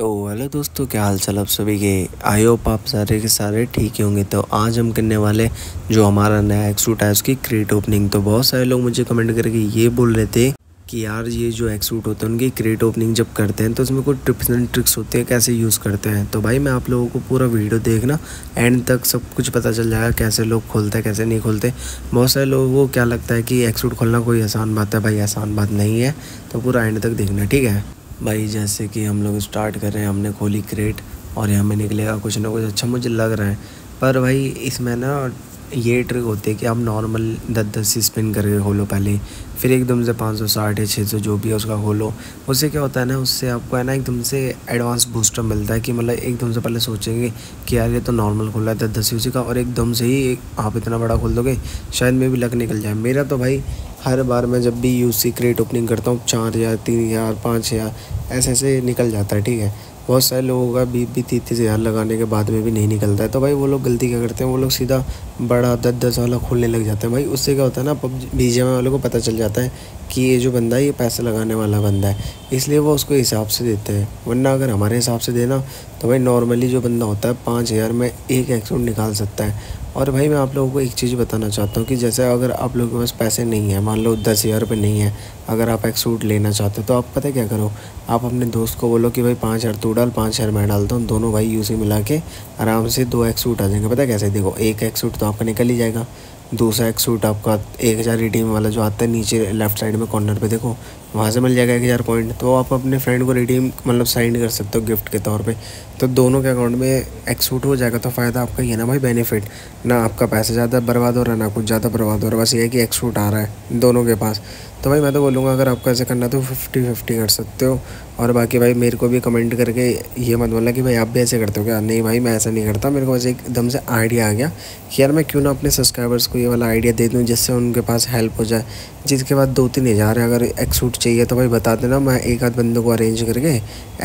Hello दोस्तों, क्या हाल चाल आप सभी के? आई होप आप सारे के सारे ठीक ही होंगे। तो आज हम करने वाले जो हमारा नया एक्सूट है उसकी क्रेट ओपनिंग तो बहुत सारे लोग मुझे कमेंट करके ये बोल रहे थे कि यार ये जो एक्सूट होते हैं, उनकी क्रेट ओपनिंग जब करते हैं तो उसमें कुछ टिप्स एंड ट्रिक्स होते हैं, कैसे यूज़ करते हैं। तो भाई, मैं आप लोगों को पूरा वीडियो देखना एंड तक सब कुछ पता चल जाएगा कैसे लोग खोलते हैं, कैसे नहीं खोलते। बहुत सारे लोगों को क्या लगता है कि एक्सूट खोलना कोई आसान बात है? भाई, आसान बात नहीं है। तो पूरा एंड तक देखना, ठीक है? भाई, जैसे कि हम लोग स्टार्ट कर रहे हैं, हमने खोली क्रेट और यहाँ में निकलेगा कुछ ना कुछ। अच्छा मुझे लग रहा है। पर भाई, इसमें ना ये ट्रिक होती है कि आप नॉर्मल दस दस से स्पिन करके खोलो पहले, फिर एकदम से पाँच सौ, साठ या छः सौ जो भी है उसका खोलो उससे क्या होता है ना, उससे आपको है ना एकदम से एडवांस बूस्टर मिलता है कि मतलब एकदम से पहले सोचेंगे कि यार ये तो नॉर्मल खुला है दस दस यूसी का और एकदम से ही एक, आप इतना बड़ा खोल दोगे, शायद में भी लक निकल जाए। मेरा तो भाई हर बार मैं जब भी यू सी क्रेट ओपनिंग करता हूँ, चार हज़ार तीन हज़ार पाँच हज़ार ऐसे ऐसे निकल जाता है, ठीक है? बहुत सारे लोगों का बीस बीस तीस तीस हज़ार लगाने के बाद में भी नहीं निकलता है। तो भाई वो लोग गलती क्या करते हैं? वो लोग सीधा बड़ा दस दस वाला खोलने लग जाते हैं। भाई उससे क्या होता है ना, पब बीजे वालों को पता चल जाता है कि ये जो बंदा है, ये पैसा लगाने वाला बंदा है, इसलिए वो उसको हिसाब से देते हैं। वरना अगर हमारे हिसाब से देना तो भाई नॉर्मली जो बंदा होता है, पाँच हज़ार में एक एक्सोड निकाल सकता है। और भाई मैं आप लोगों को एक चीज़ बताना चाहता हूँ कि जैसे अगर आप लोगों के पास पैसे नहीं है, मान लो दस हज़ार रुपये नहीं है, अगर आप एक सूट लेना चाहते हो तो आप पता क्या करो? आप अपने दोस्त को बोलो कि भाई पाँच हज़ार तू डाल, पाँच हज़ार मैं डालता हूँ, दोनों भाई यूसी मिला के आराम से दो एक सूट आ जाएँगे। पता कैसे? देखो, एक एक सूट तो आपका निकल ही जाएगा। दूसरा एक सूट आपका एक हज़ार रिडीम वाला जो आता है नीचे लेफ़्ट साइड में कॉर्नर पे, देखो वहाँ से मिल जाएगा एक हज़ार पॉइंट। तो आप अपने फ्रेंड को रिडीम मतलब साइन कर सकते हो गिफ्ट के तौर पे। तो दोनों के अकाउंट में एक सूट हो जाएगा तो फ़ायदा आपका ये ना भाई बेनिफिट ना आपका पैसा ज़्यादा बर्बाद हो रहा है, ना कुछ ज़्यादा बर्बाद हो रहा है, बस ये है कि एक सूट आ रहा है दोनों के पास। तो भाई मैं तो बोलूँगा, अगर आपको ऐसे करना तो फिफ्टी फिफ्टी कर सकते हो। और बाकी भाई मेरे को भी कमेंट करके ये मत बोलना कि भाई आप भी ऐसे करते हो क्या? नहीं भाई, मैं ऐसा नहीं करता। मेरे को बस एकदम से आइडिया आ गया कि यार मैं क्यों ना अपने सब्सक्राइबर्स को ये वाला आइडिया दे दूँ, जिससे उनके पास हेल्प हो जाए। जिसके बाद दो तीन हज़ार अगर एक सूट चाहिए तो भाई बता देना, मैं एक आध बंदों को अरेंज करके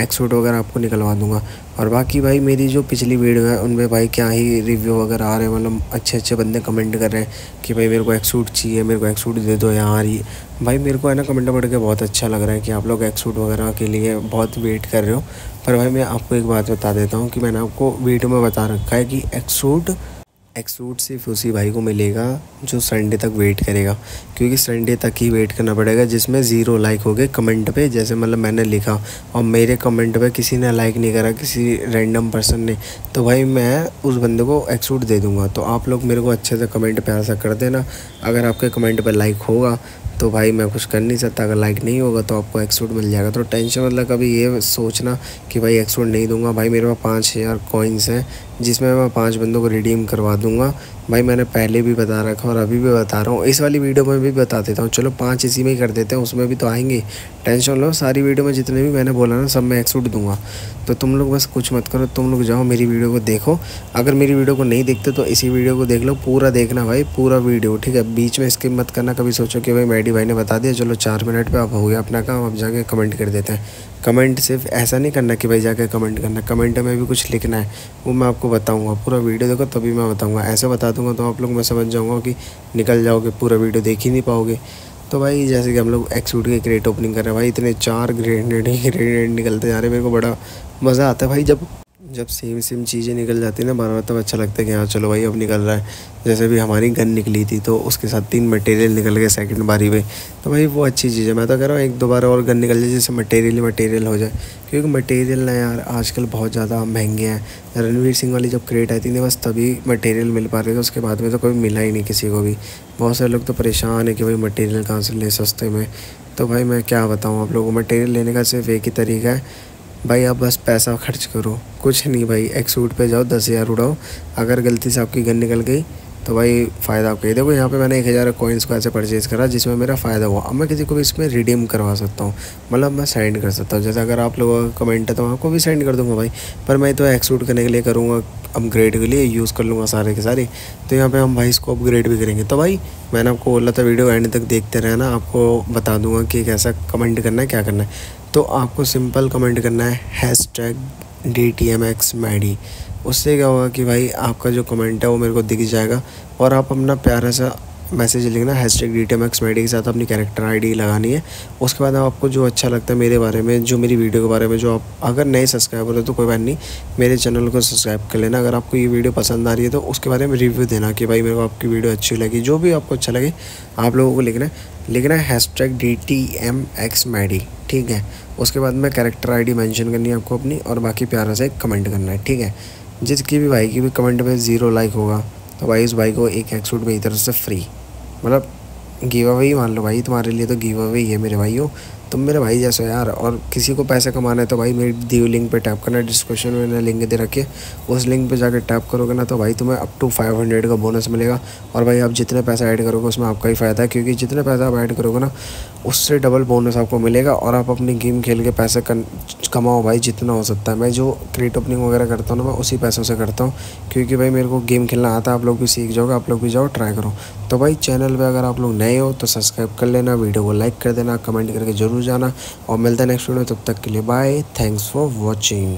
एक सूट वगैरह आपको निकलवा दूँगा। और बाकी भाई मेरी जो पिछली वीडियो है उनमें भाई क्या ही रिव्यू वगैरह आ रहे हैं मतलब अच्छे अच्छे बंदे कमेंट कर रहे हैं कि भाई मेरे को एक सूट चाहिए, मेरे को एक सूट दे दो यार ये भाई मेरे को है ना कमेंट पढ़ के बहुत अच्छा लग रहा है कि आप लोग एक सूट वगैरह के लिए बहुत वेट कर रहे हो। पर भाई मैं आपको एक बात बता देता हूँ कि मैंने आपको वीडियो में बता रखा है कि एक सूट एक सूट सिर्फ़ उसी भाई को मिलेगा, जो संडे तक वेट करेगा। क्योंकि संडे तक ही वेट करना पड़ेगा, जिसमें ज़ीरो लाइक हो गए कमेंट पे, जैसे मतलब मैंने लिखा। और मेरे कमेंट पे किसी ने लाइक नहीं करा, किसी रैंडम पर्सन ने तो भाई मैं उस बंदे को एक सूट दे दूँगा। तो आप लोग मेरे को अच्छे से कमेंट प्यार ऐसा कर देना। अगर आपके कमेंट पर लाइक होगा तो भाई मैं कुछ कर नहीं सकता, अगर लाइक नहीं होगा तो आपको एक सूट मिल जाएगा। तो टेंशन मतलब कभी ये सोचना कि भाई एक सूट नहीं दूँगा। भाई मेरे पास पाँच हज़ार कॉइन्स हैं, जिसमें मैं पाँच बंदों को रिडीम करवा दूँगा। भाई मैंने पहले भी बता रखा और अभी भी बता रहा हूँ। इस वाली वीडियो में भी बता देता हूँ। चलो पाँच इसी में ही कर देते हैं, उसमें भी तो आएँगे। टेंशन लो, सारी वीडियो में जितने भी मैंने बोला ना, सब मैं एक सूट दूँगा। तो तुम लोग बस कुछ मत करो, तुम लोग जाओ मेरी वीडियो को देखो। अगर मेरी वीडियो को नहीं देखते तो इसी वीडियो को देख लो, पूरा देखना भाई, पूरा वीडियो ठीक है? बीच में स्किप मत करना, कभी सोचो कि भाई मैडी भाई ने बता दिया, चलो चार मिनट पर आप हो गया अपना काम आप जाके कमेंट कर देते हैं। कमेंट सिर्फ़ ऐसा नहीं करना कि भाई जाके कमेंट करना, कमेंट में भी कुछ लिखना है, वो मैं आपको बताऊँगा, पूरा वीडियो देखो तभी मैं बताऊँगा। ऐसे बता दूँगा तो आप लोग मैं समझ जाऊँगा कि निकल जाओगे, पूरा वीडियो देख ही नहीं पाओगे। तो भाई जैसे कि हम लोग एक सूट के क्रेट ओपनिंग कर रहे हैं, भाई इतने चार ग्रेनेड ही ग्रेनेड निकलते जा रहे हैं, मेरे को बड़ा मज़ा आता है भाई जब जब सेम सेम चीज़ें निकल जाती हैं ना बार बार तब अच्छा लगता है कि हाँ चलो भाई, अब निकल रहा है। जैसे भी हमारी गन निकली थी तो उसके साथ तीन मटेरियल निकल गए सेकंड बारी में। तो भाई, वो अच्छी चीज़ है। मैं तो कह रहा हूँ, एक दो बार और गन निकल जाए जिससे मटेरियल मटेरियल हो जाए। क्योंकि मटेरियल ना यार, आजकल बहुत ज़्यादा महँगे हैं। रणवीर सिंह वाली जब क्रेट आई थी बस तभी मटेरियल मिल पा रहे थे। उसके बाद में तो कोई मिला ही नहीं किसी को भी। बहुत सारे लोग तो परेशान है कि भाई मटेरियल कहाँ से ले सस्ते में। तो भाई, मैं क्या बताऊँ आप लोगों को? मटेरियल लेने का सिर्फ़ एक ही तरीका है। भाई, आप बस पैसा खर्च करो। कुछ नहीं भाई, एक सूट पे जाओ, दस हज़ार उड़ाओ। अगर गलती से आपकी गन निकल गई तो भाई फ़ायदा आपको। देखो, यहाँ पे मैंने एक हज़ार कॉइन्स को ऐसे परचेज़ करा, जिसमें मेरा फ़ायदा हुआ। अब मैं किसी को भी इसमें रिडीम करवा सकता हूँ। मतलब मैं सेंड कर सकता हूँ। जैसे अगर आप लोगों का कमेंट है तो आपको भी सेंड कर दूँगा भाई। पर मैं तो एक्सूट करने के लिए करूँगा अपग्रेड के लिए यूज़ कर लूँगा सारे के सारे। तो यहाँ पर हम भाई इसको अपग्रेड भी करेंगे। तो भाई, मैंने आपको बोला था वीडियो एंड तक देखते रहना। आपको बता दूँगा कि कैसा कमेंट करना है, क्या करना है। तो आपको सिंपल कमेंट करना है hashtag D T M X Maddy उससे क्या होगा कि भाई आपका जो कमेंट है वो मेरे को दिख जाएगा और आप अपना प्यारा सा मैसेज लिखना hashtag D T M X के साथ अपनी कैरेक्टर आईडी लगानी है। उसके बाद आपको जो अच्छा लगता है मेरे बारे में, जो मेरी वीडियो के बारे में, जो आप, अगर नए सब्सक्राइबर हो तो कोई बात नहीं, मेरे चैनल को सब्सक्राइब कर लेना। अगर आपको ये वीडियो पसंद आ रही है तो उसके बारे में रिव्यू देना कि भाई मेरे को आपकी वीडियो अच्छी लगी, जो भी आपको अच्छा लगे, आप लोगों को लिखना है। लिखना है hashtag D T M X Maddy ठीक है? उसके बाद में कैरेक्टर आई डी मैंशन करनी है आपको अपनी और बाकी प्यारा से कमेंट करना है, ठीक है? जिसकी भी भाई की भी कमेंट में ज़ीरो लाइक होगा तो भाई उस भाई को एक एक सूट मेरी तरफ़ से फ्री मतलब गिव अवे ही मान लो भाई, तुम्हारे लिए तो गिव अवे ही है मेरे भाइयों। तुम मेरे भाई जैसे यार, और किसी को पैसे कमाना है तो भाई मेरी दी हुई लिंक पे टैप करना, डिस्क्रिप्शन में मैंने लिंक दे रखी है, उस लिंक पे जाकर टैप करोगे ना तो भाई तुम्हें अप टू फाइव हंड्रेड का बोनस मिलेगा, और भाई आप जितने पैसे ऐड करोगे उसमें आपका ही फ़ायदा है, क्योंकि जितने पैसे आप ऐड करोगे ना, उससे डबल बोनस आपको मिलेगा, और आप अपनी गेम खेल के पैसे कमाओ भाई जितना हो सकता है। मैं जो क्रिएट ओपनिंग वगैरह करता हूँ ना, मैं उसी पैसों से करता हूँ, क्योंकि भाई मेरे को गेम खेलना आता है, आप लोग भी सीख जाओगे, आप लोग भी जाओ ट्राई करो। तो भाई चैनल पर अगर आप लोग नए हो तो सब्सक्राइब कर लेना, वीडियो को लाइक कर देना कमेंट करके ज़रूर जाना और मिलते हैं नेक्स्ट वीडियो तब तक के लिए बाय थैंक्स फॉर वॉचिंग